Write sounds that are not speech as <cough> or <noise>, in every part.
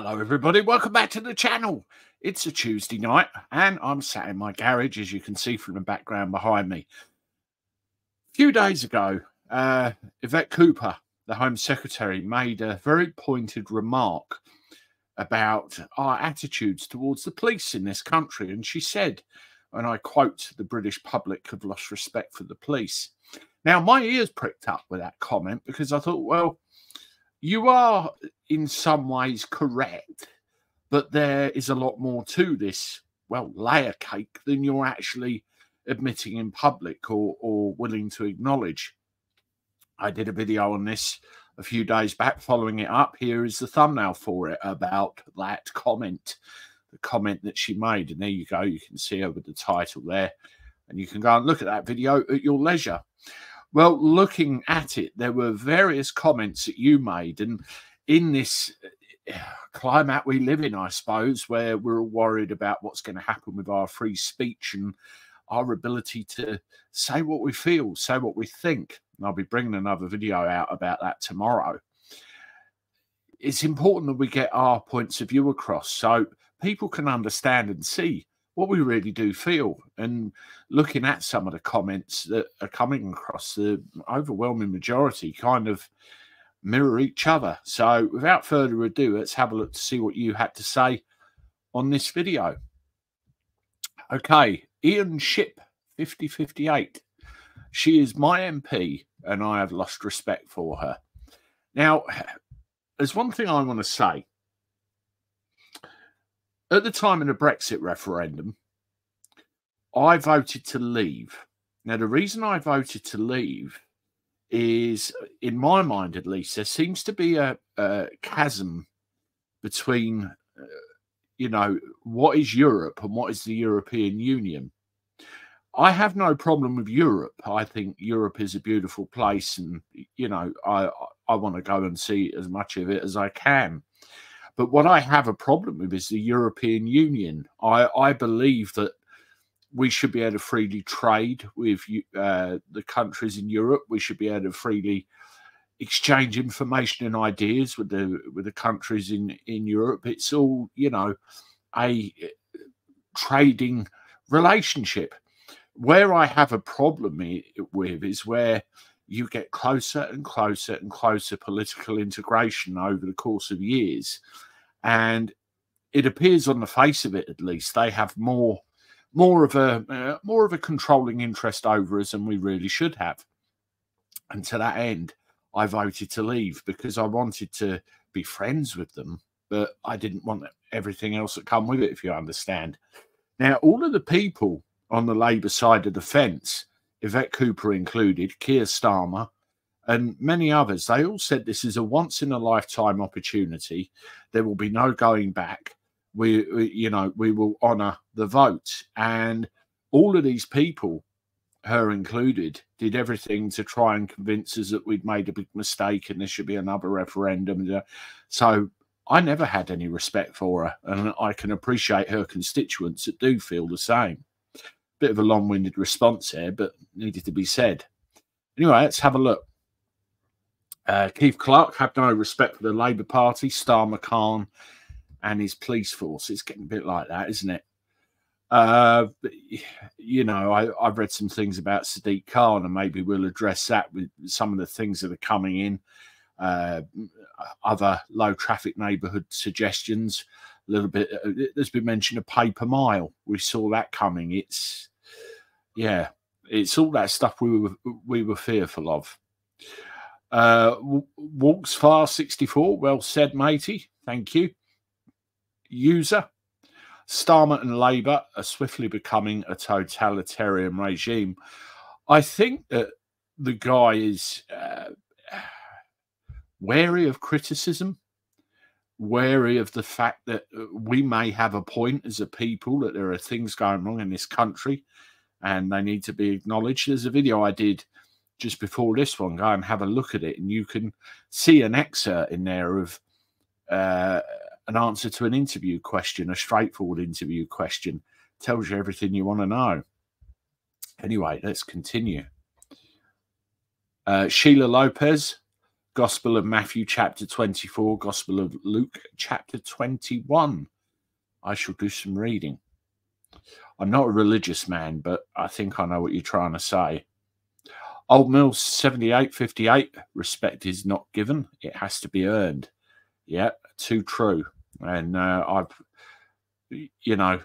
Hello, everybody. Welcome back to the channel. It's a Tuesday night, and I'm sat in my garage, as you can see from the background behind me. A few days ago, uh, Yvette Cooper, the Home Secretary, made a very pointed remark about our attitudes towards the police in this country. And she said, and I quote, the British public have lost respect for the police. Now, my ears pricked up with that comment because I thought, well, you are in some ways correct, but there is a lot more to this, well, layer cake than you're actually admitting in public or, or willing to acknowledge. I did a video on this a few days back following it up. Here is the thumbnail for it about that comment, the comment that she made. And there you go. You can see over the title there. And you can go and look at that video at your leisure. Well, looking at it, there were various comments that you made, and in this uh, climate we live in, I suppose, where we're all worried about what's going to happen with our free speech and our ability to say what we feel, say what we think. And I'll be bringing another video out about that tomorrow. It's important that we get our points of view across so people can understand and see what we really do feel. And looking at some of the comments that are coming across, the overwhelming majority kind of mirror each other. So without further ado, let's have a look to see what you had to say on this video. Okay, Ian Ship, 5058. She is my MP, and I have lost respect for her. Now, <sighs> there's one thing I want to say at the time of the Brexit referendum, I voted to leave. Now, the reason I voted to leave is, in my mind at least, there seems to be a, a chasm between, uh, you know, what is Europe and what is the European Union. I have no problem with Europe. I think Europe is a beautiful place, and you know, I I want to go and see as much of it as I can. But what I have a problem with is the European Union. I, I believe that we should be able to freely trade with uh, the countries in Europe. We should be able to freely exchange information and ideas with the with the countries in in Europe. It's all you know a trading relationship. Where I have a problem with is where you get closer and closer and closer political integration over the course of years and it appears on the face of it, at least, they have more more of a uh, more of a controlling interest over us than we really should have. And to that end, I voted to leave because I wanted to be friends with them, but I didn't want everything else that come with it. If you understand. Now, all of the people on the Labour side of the fence, Yvette Cooper included, Keir Starmer, and many others, they all said this is a once in a lifetime opportunity. There will be no going back. We, we you know, we will honour the vote. And all of these people, her included, did everything to try and convince us that we'd made a big mistake and there should be another referendum. Uh, so I never had any respect for her, and I can appreciate her constituents that do feel the same. Bit of a long winded response here, but needed to be said. Anyway, let's have a look. Uh, Keith Clark had no respect for the Labour Party, Starmer Khan, and his police force. It's getting a bit like that, isn't it? Uh, you know, I, have read some things about Sadiq Khan, and maybe we'll address that with some of the things that are coming in. Uh, other low traffic neighbourhood suggestions. A little bit. Uh, there's been mention of pay per mile. We saw that coming. It's yeah, it's all that stuff we were we were fearful of. Uh, Walks Far 64. Well said, matey. Thank you. User. Starmer and Labour are swiftly becoming a totalitarian regime. I think that the guy is uh, wary of criticism, wary of the fact that uh, we may have a point as a people that there are things going wrong in this country and they need to be acknowledged. There's a video I did just before this one, go and have a look at it, and you can see an excerpt in there of uh, an answer to an interview question, a straightforward interview question. Tells you everything you want to know. Anyway, let's continue. Uh, Sheila Lopez, Gospel of Matthew, chapter 24, Gospel of Luke, chapter 21. I shall do some reading. I'm not a religious man, but I think I know what you're trying to say. Old Mills 7858 respect is not given, it has to be earned. Yeah, too true. And uh, I've, you know,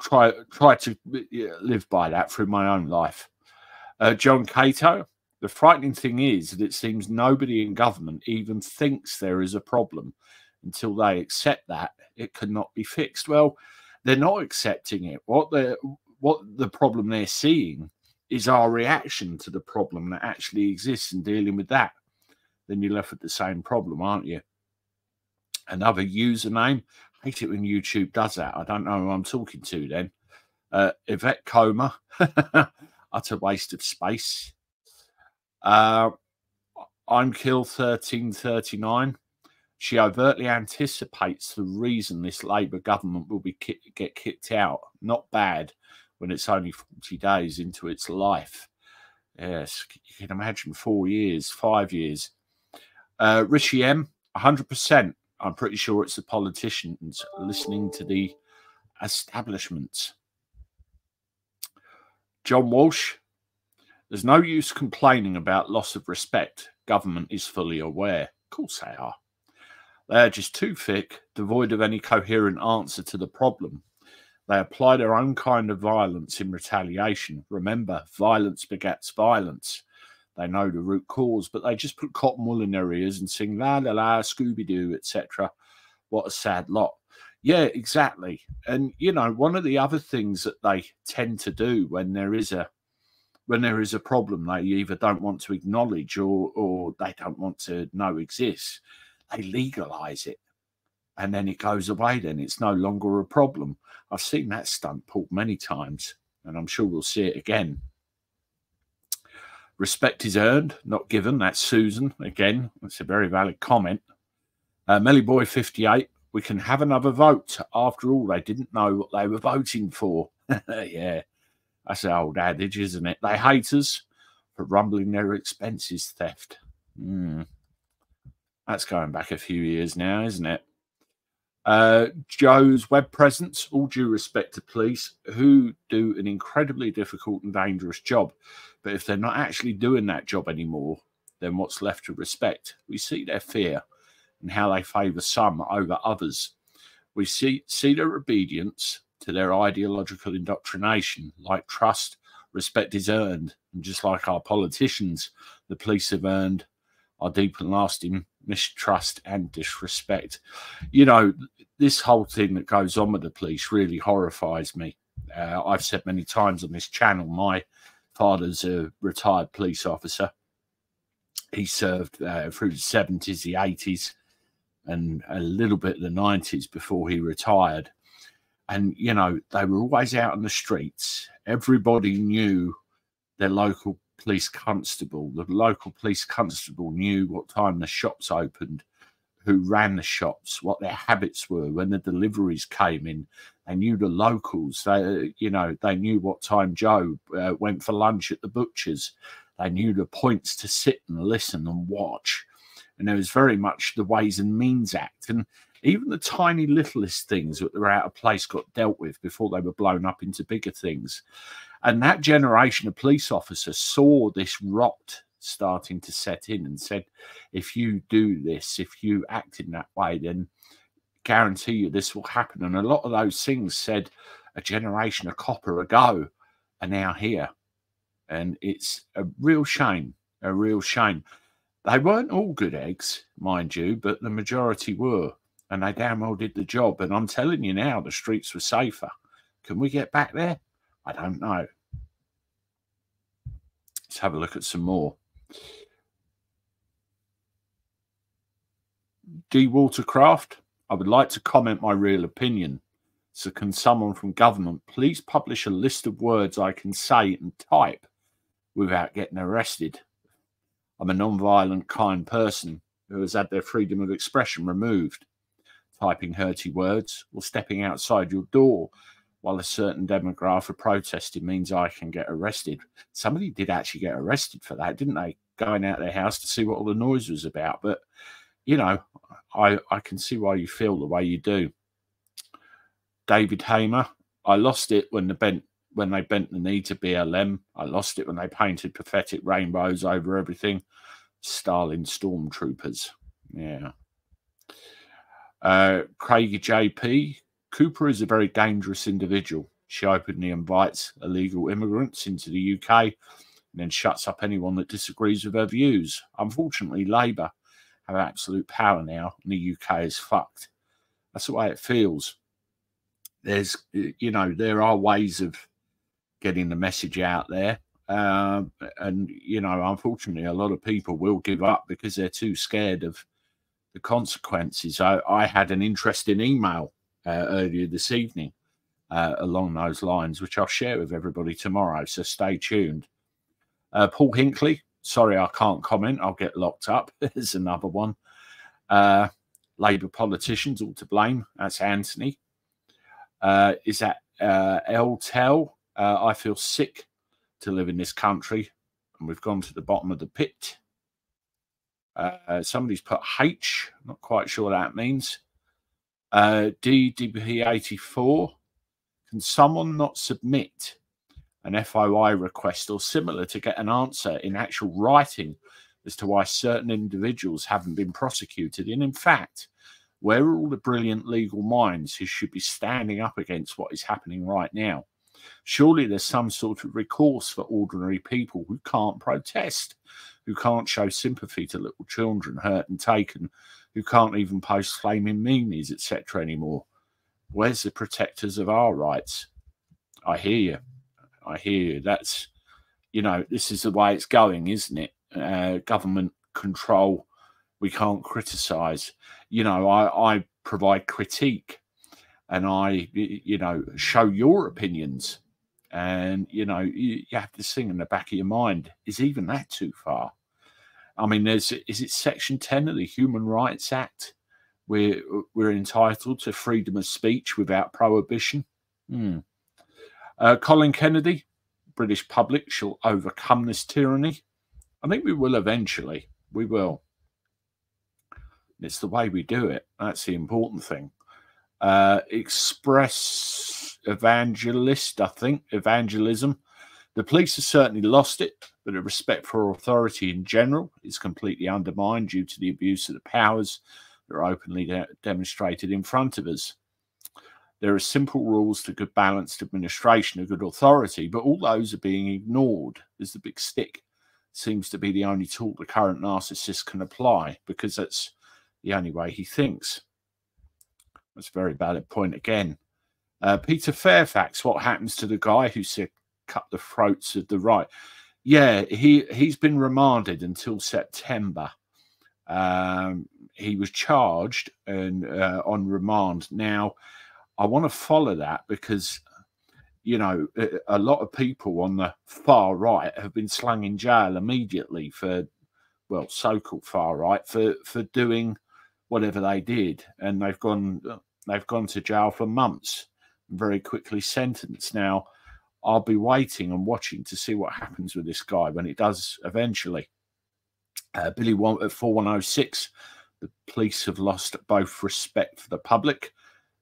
try try to live by that through my own life. Uh, John Cato, the frightening thing is that it seems nobody in government even thinks there is a problem until they accept that it cannot be fixed. Well, they're not accepting it. What the what the problem they're seeing is our reaction to the problem that actually exists and dealing with that. Then you're left with the same problem, aren't you? Another username. I hate it when YouTube does that. I don't know who I'm talking to then. Uh, Yvette Coma. <laughs> Utter waste of space. Uh, I'm Kill 1339. She overtly anticipates the reason this Labour government will be ki- get kicked out. Not bad when it's only 40 days into its life. Yes, you can imagine four years, five years. Uh, Richie M, 100%. I'm pretty sure it's the politicians listening to the establishment. John Walsh, there's no use complaining about loss of respect. Government is fully aware. Of course they are. They are just too thick, devoid of any coherent answer to the problem. They apply their own kind of violence in retaliation. Remember, violence begets violence. They know the root cause, but they just put cotton wool in their ears and sing la la la, Scooby Doo, etc. What a sad lot. Yeah, exactly. And you know, one of the other things that they tend to do when there is a when there is a problem they either don't want to acknowledge or or they don't want to know exists, they legalize it. And then it goes away, then it's no longer a problem. I've seen that stunt pulled many times, and I'm sure we'll see it again. Respect is earned, not given. That's Susan. Again, that's a very valid comment. Uh, Melly Boy 58, we can have another vote. After all, they didn't know what they were voting for. <laughs> yeah, that's an old adage, isn't it? They hate us for rumbling their expenses theft. Mm. That's going back a few years now, isn't it? Uh, Joe's web presence, all due respect to police, who do an incredibly difficult and dangerous job. But if they're not actually doing that job anymore, then what's left to respect? We see their fear and how they favour some over others. We see, see their obedience to their ideological indoctrination, like trust, respect is earned. And just like our politicians, the police have earned our deep and lasting mistrust and disrespect. You know, this whole thing that goes on with the police really horrifies me. Uh, I've said many times on this channel, my father's a retired police officer. He served uh, through the 70s, the 80s, and a little bit of the 90s before he retired. And, you know, they were always out on the streets. Everybody knew their local police constable. The local police constable knew what time the shops opened who ran the shops, what their habits were when the deliveries came in. They knew the locals. They, you know, they knew what time Joe uh, went for lunch at the butcher's. They knew the points to sit and listen and watch. And there was very much the Ways and Means Act. And even the tiny littlest things that were out of place got dealt with before they were blown up into bigger things. And that generation of police officers saw this rot starting to set in and said, if you do this, if you act in that way, then guarantee you this will happen. And a lot of those things said a generation of copper ago are now here. And it's a real shame, a real shame. They weren't all good eggs, mind you, but the majority were. And they damn well did the job. And I'm telling you now, the streets were safer. Can we get back there? I don't know. Let's have a look at some more. D. Watercraft, I would like to comment my real opinion. So, can someone from government please publish a list of words I can say and type without getting arrested? I'm a non violent, kind person who has had their freedom of expression removed. Typing hurty words or stepping outside your door while a certain demographic protesting means I can get arrested. Somebody did actually get arrested for that, didn't they? going out their house to see what all the noise was about. But you know, I I can see why you feel the way you do. David Hamer, I lost it when the bent when they bent the knee to BLM. I lost it when they painted pathetic rainbows over everything. Stalin stormtroopers. Yeah. Uh, Craigie JP, Cooper is a very dangerous individual. She openly invites illegal immigrants into the UK and then shuts up anyone that disagrees with her views. Unfortunately, Labour have absolute power now, and the UK is fucked. That's the way it feels. There's, you know, there are ways of getting the message out there. Uh, and, you know, unfortunately, a lot of people will give up because they're too scared of the consequences. I, I had an interesting email uh, earlier this evening uh, along those lines, which I'll share with everybody tomorrow. So stay tuned. Uh, Paul Hinkley, sorry, I can't comment. I'll get locked up. <laughs> There's another one. Uh, Labour politicians all to blame. That's Anthony. Uh, is that uh, El Tel? Uh, I feel sick to live in this country, and we've gone to the bottom of the pit. Somebody's put H. Not quite sure what that means. Uh, DDP84. Can someone not submit an FOI request or similar to get an answer in actual writing as to why certain individuals haven't been prosecuted? And in fact, where are all the brilliant legal minds who should be standing up against what is happening right now? Surely there's some sort of recourse for ordinary people who can't protest, who can't show sympathy to little children hurt and taken, who can't even post flaming memes, etc. anymore. Where's the protectors of our rights? I hear you. I hear you. That's, you know, this is the way it's going, isn't it? Uh, government control. We can't criticize. You know, I, I provide critique and I, you know, show your opinions. And, you know, you, you have this thing in the back of your mind is even that too far? I mean, there's, is it Section 10 of the Human Rights Act? We're, we're entitled to freedom of speech without prohibition. Hmm. Uh, Colin Kennedy, British public shall overcome this tyranny. I think we will eventually. We will. It's the way we do it. That's the important thing. Uh, express evangelist, I think, evangelism. The police have certainly lost it, but the respect for authority in general is completely undermined due to the abuse of the powers that are openly de demonstrated in front of us. There are simple rules to good balanced administration of good authority, but all those are being ignored as the big stick seems to be the only tool the current narcissist can apply because that's the only way he thinks. That's a very valid point again. Uh, Peter Fairfax, what happens to the guy who said cut the throats of the right? Yeah, he he's been remanded until September. Um, he was charged and uh, on remand. Now, I want to follow that because you know a lot of people on the far right have been slung in jail immediately for well, so-called far right for for doing whatever they did, and they've gone they've gone to jail for months, very quickly sentenced. Now, I'll be waiting and watching to see what happens with this guy when it does eventually. Uh, Billy at oh six the police have lost both respect for the public.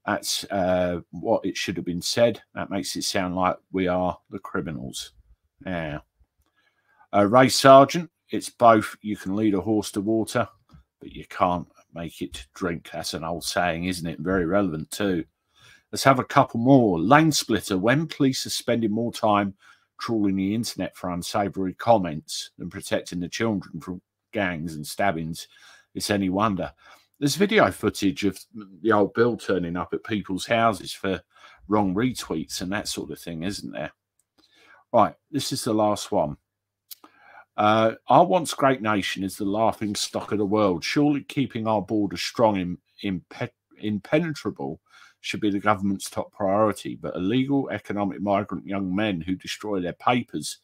That's uh, what it should have been said. That makes it sound like we are the criminals. Yeah. Uh, Ray Sargent, it's both. You can lead a horse to water, but you can't make it drink. That's an old saying, isn't it? Very relevant too. Let's have a couple more. Lane splitter. When police are spending more time trawling the internet for unsavoury comments than protecting the children from gangs and stabbings, it's any wonder. There's video footage of the old Bill turning up at people's houses for wrong retweets and that sort of thing, isn't there? Right, this is the last one. Uh, our once great nation is the laughing stock of the world. Surely keeping our border strong and impe impenetrable should be the government's top priority. But illegal economic migrant young men who destroy their papers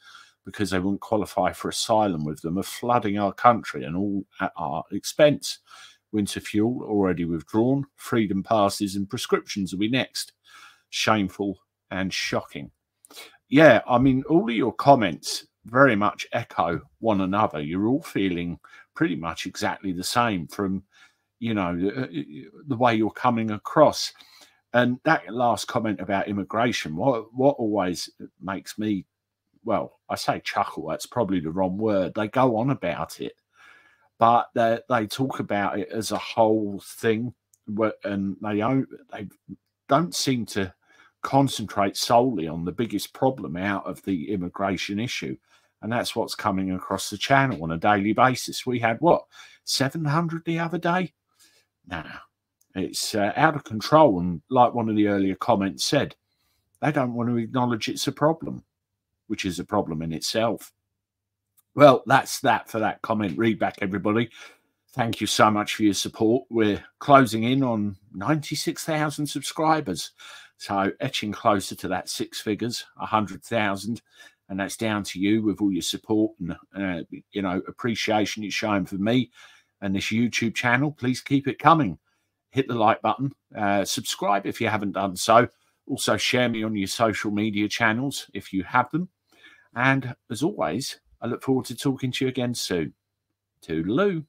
because they wouldn't qualify for asylum with them, are flooding our country and all at our expense. Winter fuel already withdrawn, freedom passes and prescriptions will be next. Shameful and shocking. Yeah, I mean, all of your comments very much echo one another. You're all feeling pretty much exactly the same from, you know, the, uh, uh, the way you're coming across. And that last comment about immigration, what what always makes me, well, I say chuckle. That's probably the wrong word. They go on about it, but they they talk about it as a whole thing, and they don't they don't seem to concentrate solely on the biggest problem out of the immigration issue. And that's what's coming across the channel on a daily basis. We had what, 700 the other day? Nah, it's uh, out of control. And like one of the earlier comments said, they don't want to acknowledge it's a problem, which is a problem in itself. Well, that's that for that comment. Read back, everybody. Thank you so much for your support. We're closing in on 96,000 subscribers. So etching closer to that six figures, 100,000. And that's down to you with all your support and, uh, you know, appreciation you're showing for me and this YouTube channel. Please keep it coming hit the like button, uh, subscribe if you haven't done so. Also, share me on your social media channels if you have them. And as always, I look forward to talking to you again soon. Toodaloo.